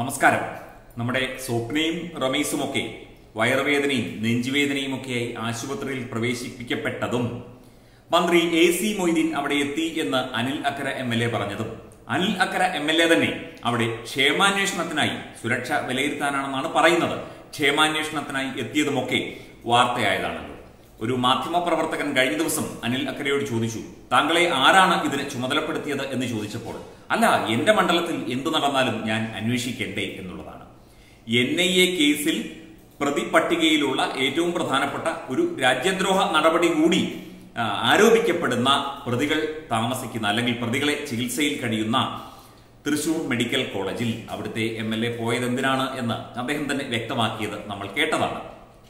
നമസ്കാരം. നമ്മുടെ സ്വപ്നയും റമീസും ഒക്കെ വയറുവേദനയും നെഞ്ചുവേദനയും ഒക്കെയായി ആശുപത്രിയിൽ പ്രവേശിപ്പിക്കപ്പെട്ടതും മന്ത്രി എ സി മൊയ്തീൻ അവിടെ എത്തി എന്ന് Anil Akkara M L A പറഞ്ഞതും. Anil Akkara M L A തന്നെ അവിടെ ക്ഷേമാന്വേഷണത്തിനായി സുരക്ഷ വിലയിരുത്താനാണെന്നാണ് പറയുന്നത്. ക്ഷേമാന്വേഷണത്തിനായി എത്തിയതുമൊക്കെ വാർത്തയായതാണല്ലോ. ഒരു മാധ്യമപ്രവർത്തകൻ കഴിഞ്ഞ ദിവസം അനിൽ അക്കരയോട് ചോദിച്ചു താങ്കളെ ആരാണ് ഇതിനെ ചുമതലപ്പെടുത്തിയത്? എന്ന് ചോദിച്ചപ്പോൾ അല്ല എന്റെ മണ്ഡലത്തിൽ എന്തു നടന്നാലും ഞാൻ അന്വേഷിക്കേണ്ടേ എന്നുള്ളതാണ്. എൻ ഐ എ കേസിൽ പ്രതി പട്ടികയിലുള്ള ഏറ്റവും പ്രധാനപ്പെട്ട ഒരു രാജ്യദ്രോഹ നടപടി കൂടി ആരോപിക്കപ്പെടുന്ന പ്രതികൾ താമസിക്കുന്ന അല്ലെങ്കിൽ പ്രതികളെ ചികിത്സയിൽ കഴിയുന്ന തൃശൂർ മെഡിക്കൽ കോളേജിൽ അവിടുത്തെ എം എൽ എ പോയത് എന്തിനാണ് എന്ന് അദ്ദേഹം തന്നെ വ്യക്തമാക്കിയത് നമ്മൾ കേട്ടതാണ്.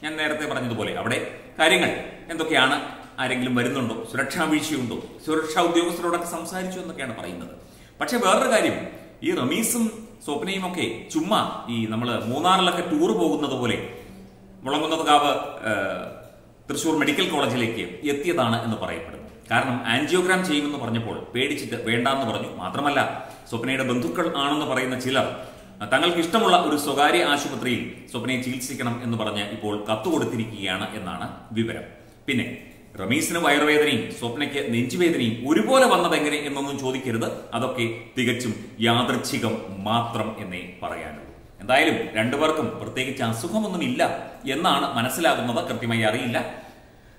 ഞാൻ നേരത്തെ പറഞ്ഞതുപോലെ അവിടെ കാര്യങ്ങൾ എന്തൊക്കെയാണ്? ആരെങ്കിലും വരുന്നുണ്ടോ? സുരക്ഷാ വീഴ്ചയുണ്ടോ? സുരക്ഷാ ഉദ്യോഗസ്ഥരോടൊക്കെ സംസാരിച്ചു എന്നൊക്കെയാണ് പറയുന്നത്. പക്ഷെ വേറൊരു കാര്യം ഈ റമീസും സ്വപ്നയും ഒക്കെ ചുമ്മാ ഈ നമ്മൾ മൂന്നാറിലൊക്കെ ടൂർ പോകുന്നത് പോലെ മുളങ്ങുന്നത് കാവ് തൃശൂർ മെഡിക്കൽ കോളേജിലേക്ക് എത്തിയതാണ് എന്ന് പറയപ്പെടുന്നു. കാരണം ആൻജിയോഗ്രാം ചെയ്യുമെന്ന് പറഞ്ഞപ്പോൾ പേടിച്ചിട്ട് വേണ്ടാന്ന് പറഞ്ഞു. മാത്രമല്ല സ്വപ്നയുടെ ബന്ധുക്കൾ ആണെന്ന് പറയുന്ന ചിലർ തങ്ങൾക്ക് ഇഷ്ടമുള്ള ഒരു സ്വകാര്യ ആശുപത്രിയിൽ സ്വപ്നയെ ചികിത്സിക്കണം എന്ന് പറഞ്ഞ് ഇപ്പോൾ കത്ത് കൊടുത്തിരിക്കുകയാണ് എന്നാണ് വിവരം. പിന്നെ റമീസിന് വയറുവേദനയും സ്വപ്നയ്ക്ക് നെഞ്ചുവേദനയും ഒരുപോലെ വന്നത് എങ്ങനെ എന്നൊന്നും ചോദിക്കരുത്. അതൊക്കെ തികച്ചും യാദൃച്ഛികം മാത്രം എന്നേ പറയാനുള്ളൂ. എന്തായാലും രണ്ടുപേർക്കും പ്രത്യേകിച്ച് അസുഖമൊന്നുമില്ല എന്നാണ് മനസ്സിലാകുന്നത്. കൃത്യമായി അറിയില്ല.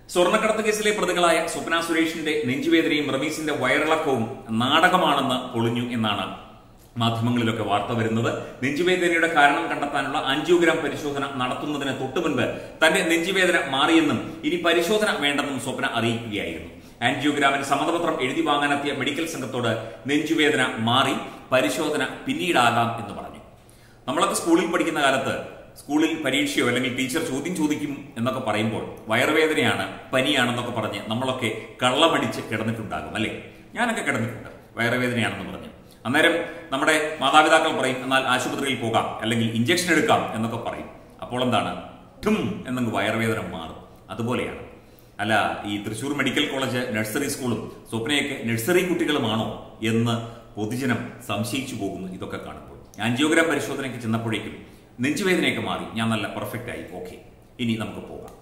സ്വർണക്കടത്ത് കേസിലെ പ്രതികളായ സ്വപ്ന സുരേഷിന്റെ നെഞ്ചുവേദനയും റമീസിന്റെ വയറിളക്കവും നാടകമാണെന്ന് പൊളിഞ്ഞു എന്നാണ് മാധ്യമങ്ങളിലൊക്കെ വാർത്ത വരുന്നത്. നെഞ്ചുവേദനയുടെ കാരണം കണ്ടെത്താനുള്ള ആൻജിയോഗ്രാം പരിശോധന നടത്തുന്നതിന് തൊട്ടു മുൻപ് തന്റെ നെഞ്ചുവേദന മാറിയെന്നും ഇനി പരിശോധന വേണ്ടെന്നും സ്വപ്ന അറിയിക്കുകയായിരുന്നു. ആൻജിയോഗ്രാമിന് സമ്മതപത്രം എഴുതി വാങ്ങാനെത്തിയ മെഡിക്കൽ സംഘത്തോട് നെഞ്ചുവേദന മാറി പരിശോധന പിന്നീടാകാം എന്ന് പറഞ്ഞു. നമ്മളൊക്കെ സ്കൂളിൽ പഠിക്കുന്ന കാലത്ത് സ്കൂളിൽ പരീക്ഷയോ അല്ലെങ്കിൽ ടീച്ചർ ചോദ്യം ചോദിക്കും എന്നൊക്കെ പറയുമ്പോൾ വയറുവേദനയാണ് പനിയാണെന്നൊക്കെ പറഞ്ഞ് നമ്മളൊക്കെ കള്ളമടിച്ച് കിടന്നിട്ടുണ്ടാകും അല്ലേ? ഞാനൊക്കെ കിടന്നിട്ടുണ്ട്. വയറുവേദനയാണെന്ന് പറഞ്ഞ്. അന്നേരം നമ്മുടെ മാതാപിതാക്കൾ പറയും എന്നാൽ ആശുപത്രിയിൽ പോകാം അല്ലെങ്കിൽ ഇഞ്ചക്ഷൻ എടുക്കാം എന്നൊക്കെ പറയും. അപ്പോൾ എന്താണ്? ഠും എന്നങ്ങ് വയറുവേദന മാറും. അതുപോലെയാണ്. അല്ല ഈ തൃശ്ശൂർ മെഡിക്കൽ കോളേജ് നഴ്സറി സ്കൂളും സ്വപ്നയൊക്കെ നഴ്സറി കുട്ടികളുമാണോ എന്ന് പൊതുജനം സംശയിച്ചു പോകുന്നു ഇതൊക്കെ കാണുമ്പോൾ. ആൻജിയോഗ്രാം പരിശോധനയ്ക്ക് ചെന്നപ്പോഴേക്കും നെഞ്ചുവേദനയൊക്കെ മാറി. ഞാൻ നല്ല പെർഫെക്റ്റ് ആയി ഓക്കെ. ഇനി നമുക്ക് പോകാം.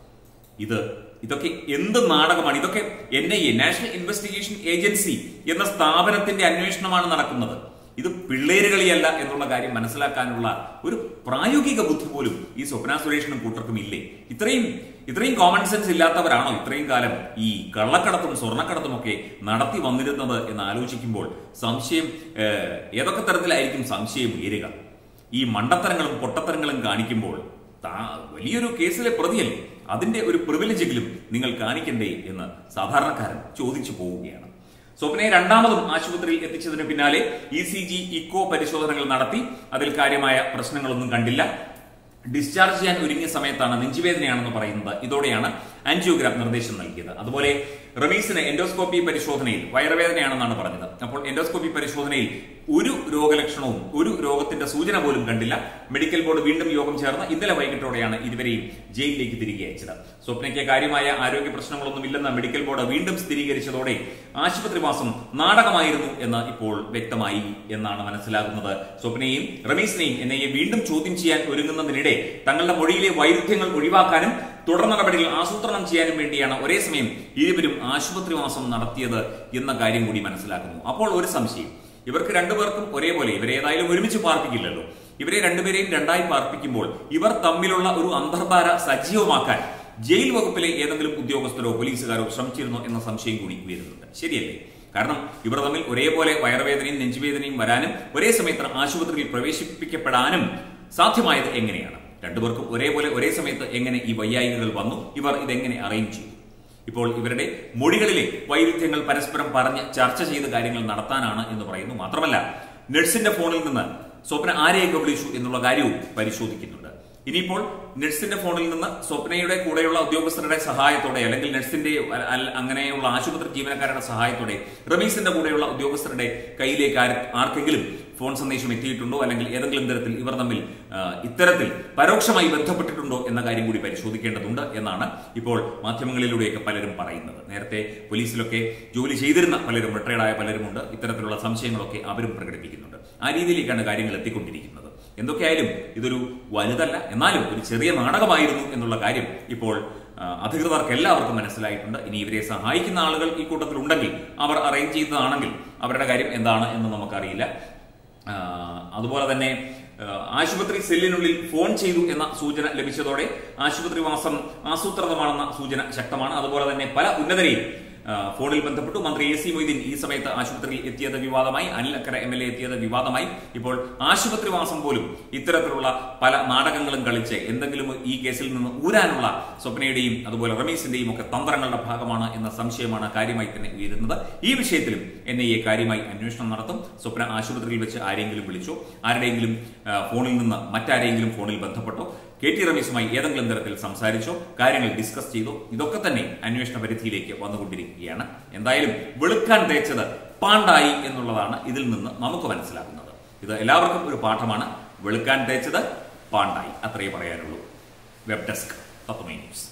ഇത് ഇതൊക്കെ എന്ത് നാടകമാണ്? ഇതൊക്കെ N I A national investigation agency എന്ന സ്ഥാപനത്തിന്റെ അന്വേഷണമാണ് നടക്കുന്നത്. ഇത് പിള്ളേരുകളിയല്ല എന്നുള്ള കാര്യം മനസ്സിലാക്കാനുള്ള ഒരു പ്രായോഗിക ബുദ്ധി പോലും ഈ സ്വപ്ന സുരേഷിനും കൂട്ടർക്കും ഇല്ലേ? ഇത്രയും ഇത്രയും കോമൺ സെൻസ് ഇല്ലാത്തവരാണോ ഇത്രയും കാലം ഈ കള്ളക്കടത്തും സ്വർണക്കടത്തും ഒക്കെ നടത്തി വന്നിരുന്നത് എന്ന് ആലോചിക്കുമ്പോൾ സംശയം ഏതൊക്കെ തരത്തിലായിരിക്കും സംശയം ഉയരുക? ഈ മണ്ടത്തരങ്ങളും പൊട്ടത്തരങ്ങളും കാണിക്കുമ്പോൾ വലിയൊരു കേസിലെ പ്രതിയല്ലേ? അതിന്റെ ഒരു പ്രിവിലേജെങ്കിലും നിങ്ങൾ കാണിക്കണ്ടേ എന്ന് സാധാരണക്കാരൻ ചോദിച്ചു പോവുകയാണ്. സ്വപ്നയെ രണ്ടാമതും ആശുപത്രിയിൽ എത്തിച്ചതിന് പിന്നാലെ ഇ സി ജി ഇക്കോ പരിശോധനകൾ നടത്തി. അതിൽ കാര്യമായ പ്രശ്നങ്ങളൊന്നും കണ്ടില്ല. ഡിസ്ചാർജ് ചെയ്യാൻ ഒരുങ്ങിയ സമയത്താണ് നെഞ്ചുവേദനയാണെന്ന് പറയുന്നത്. ഇതോടെയാണ് ആൻജിയോഗ്രാം നിർദ്ദേശം നൽകിയത്. അതുപോലെ റമീസിന് എൻഡോസ്കോപ്പി പരിശോധനയിൽ വയറുവേദനയാണെന്നാണ് പറഞ്ഞത്. അപ്പോൾ എൻഡോസ്കോപ്പി പരിശോധനയിൽ ഒരു രോഗലക്ഷണവും ഒരു രോഗത്തിന്റെ സൂചന പോലും കണ്ടില്ല. മെഡിക്കൽ ബോർഡ് വീണ്ടും യോഗം ചേർന്ന് ഇന്നലെ വൈകിട്ടോടെയാണ് ഇരുവരെയും ജയിലിലേക്ക് തിരികെ അയച്ചത്. സ്വപ്നയ്ക്ക് കാര്യമായ ആരോഗ്യ പ്രശ്നങ്ങളൊന്നുമില്ലെന്ന് മെഡിക്കൽ ബോർഡ് വീണ്ടും സ്ഥിരീകരിച്ചതോടെ ആശുപത്രിവാസം നാടകമായിരുന്നു എന്ന് ഇപ്പോൾ വ്യക്തമായി എന്നാണ് മനസ്സിലാകുന്നത്. സ്വപ്നയെയും റമീസിനെയും എന്നെ വീണ്ടും ചോദ്യം ചെയ്യാൻ ഒരുങ്ങുന്നതിനിടെ തങ്ങളുടെ മൊഴിയിലെ വൈരുദ്ധ്യങ്ങൾ ഒഴിവാക്കാനും തുടർ നടപടികൾ ആസൂത്രണം ചെയ്യാനും വേണ്ടിയാണ് ഒരേ സമയം ഇരുവരും ആശുപത്രിവാസം നടത്തിയത് എന്ന കാര്യം കൂടി മനസ്സിലാക്കുന്നു. അപ്പോൾ ഒരു സംശയം. ഇവർക്ക് രണ്ടുപേർക്കും ഒരേപോലെ ഇവരെ ഏതായാലും ഒരുമിച്ച് പാർപ്പിക്കില്ലല്ലോ. ഇവരെ രണ്ടുപേരെയും രണ്ടായി പാർപ്പിക്കുമ്പോൾ ഇവർ തമ്മിലുള്ള ഒരു അന്തർധാര സജീവമാക്കാൻ ജയിൽ വകുപ്പിലെ ഏതെങ്കിലും ഉദ്യോഗസ്ഥരോ പോലീസുകാരോ ശ്രമിച്ചിരുന്നോ എന്ന സംശയം കൂടി ഉയരുന്നുണ്ട്. ശരിയല്ലേ? കാരണം ഇവർ തമ്മിൽ ഒരേപോലെ വയറുവേദനയും നെഞ്ചുവേദനയും വരാനും ഒരേ സമയത്ത് ആശുപത്രിയിൽ പ്രവേശിപ്പിക്കപ്പെടാനും സാധ്യമായത് എങ്ങനെയാണ്? രണ്ടുപേർക്കും ഒരേപോലെ ഒരേ സമയത്ത് എങ്ങനെ ഈ വൈയായികകൾ വന്നു? ഇവർ ഇതെങ്ങനെ അറേഞ്ച് ചെയ്തു? ഇപ്പോൾ ഇവരുടെ മൊഴികളിലെ വൈരുദ്ധ്യങ്ങൾ പരസ്പരം പറഞ്ഞ് ചർച്ച ചെയ്ത് കാര്യങ്ങൾ നടത്താനാണ് എന്ന് പറയുന്നു. മാത്രമല്ല നഴ്സിന്റെ ഫോണിൽ നിന്ന് സ്വപ്ന ആരെയൊക്കെ വിളിച്ചു എന്നുള്ള കാര്യവും പരിശോധിക്കുന്നുണ്ട്. ഇനിയിപ്പോൾ നഴ്സിന്റെ ഫോണിൽ നിന്ന് സ്വപ്നയുടെ കൂടെയുള്ള ഉദ്യോഗസ്ഥരുടെ സഹായത്തോടെ അല്ലെങ്കിൽ നഴ്സിന്റെ അങ്ങനെയുള്ള ആശുപത്രി ജീവനക്കാരുടെ സഹായത്തോടെ റമീസിന്റെ കൂടെയുള്ള ഉദ്യോഗസ്ഥരുടെ കയ്യിലേക്ക് ആർക്കെങ്കിലും ഫോൺ സന്ദേശം എത്തിയിട്ടുണ്ടോ? അല്ലെങ്കിൽ ഏതെങ്കിലും തരത്തിൽ ഇവർ തമ്മിൽ ഇത്തരത്തിൽ പരോക്ഷമായി ബന്ധപ്പെട്ടിട്ടുണ്ടോ എന്ന കാര്യം കൂടി പരിശോധിക്കേണ്ടതുണ്ട് എന്നാണ് ഇപ്പോൾ മാധ്യമങ്ങളിലൂടെയൊക്കെ പലരും പറയുന്നത്. നേരത്തെ പോലീസിലൊക്കെ ജോലി ചെയ്തിരുന്ന പലരും റിട്ടയർഡായ പലരുമുണ്ട്. ഇത്തരത്തിലുള്ള സംശയങ്ങളൊക്കെ അവരും പ്രകടിപ്പിക്കുന്നുണ്ട്. ആ രീതിയിലേക്കാണ് കാര്യങ്ങൾ എത്തിക്കൊണ്ടിരിക്കുന്നത്. എന്തൊക്കെയായാലും ഇതൊരു വലുതല്ല എന്നാലും ഒരു ചെറിയ നാടകമായിരുന്നു എന്നുള്ള കാര്യം ഇപ്പോൾ അധികൃതർക്ക് എല്ലാവർക്കും മനസ്സിലായിട്ടുണ്ട്. ഇനി ഇവരെ സഹായിക്കുന്ന ആളുകൾ ഈ കൂട്ടത്തിൽ ഉണ്ടെങ്കിൽ അവർ അറേഞ്ച് ചെയ്തതാണെങ്കിൽ അവരുടെ കാര്യം എന്താണ് എന്ന് നമുക്കറിയില്ല. അതുപോലെ തന്നെ ആശുപത്രി സെല്ലിനുള്ളിൽ ഫോൺ ചെയ്തു എന്ന സൂചന ലഭിച്ചതോടെ ആശുപത്രി വാസം ആസൂത്രിതമാണെന്ന സൂചന ശക്തമാണ്. അതുപോലെ തന്നെ പല ഉന്നതരെയും ഫോണിൽ ബന്ധപ്പെട്ടു. മന്ത്രി എ സി മൊയ്തീൻ ഈ സമയത്ത് ആശുപത്രിയിൽ എത്തിയത് വിവാദമായി. Anil Akkara M L A എത്തിയത് വിവാദമായി. ഇപ്പോൾ ആശുപത്രി വാസം പോലും ഇത്തരത്തിലുള്ള പല നാടകങ്ങളും കളിച്ച് എന്തെങ്കിലും ഈ കേസിൽ നിന്ന് ഊരാനുള്ള സ്വപ്നയുടെയും അതുപോലെ റമീസിന്റെയും ഒക്കെ തന്ത്രങ്ങളുടെ ഭാഗമാണ് എന്ന സംശയമാണ് കാര്യമായി തന്നെ ഉയരുന്നത്. ഈ വിഷയത്തിലും എൻ ഐ എ കാര്യമായി അന്വേഷണം നടത്തും. സ്വപ്ന ആശുപത്രിയിൽ വെച്ച് ആരെങ്കിലും വിളിച്ചോ ആരുടെയെങ്കിലും ഫോണിൽ നിന്ന് മറ്റാരെങ്കിലും ഫോണിൽ ബന്ധപ്പെട്ടോ കെ ടി റമീസുമായി ഏതെങ്കിലും തരത്തിൽ സംസാരിച്ചോ കാര്യങ്ങൾ ഡിസ്കസ് ചെയ്തോ ഇതൊക്കെ തന്നെ അന്വേഷണ പരിധിയിലേക്ക് വന്നുകൊണ്ടിരിക്കുകയാണ്. എന്തായാലും വെളുക്കാൻ തേച്ചത് പാണ്ടായി എന്നുള്ളതാണ് ഇതിൽ നിന്ന് നമുക്ക് മനസ്സിലാക്കുന്നത് ഇത് എല്ലാവർക്കും ഒരു പാഠമാണ്. വെളുക്കാൻ തേച്ചത് പാണ്ടായി. അത്രയേ പറയാനുള്ളൂ. Web desk തത്വമേ news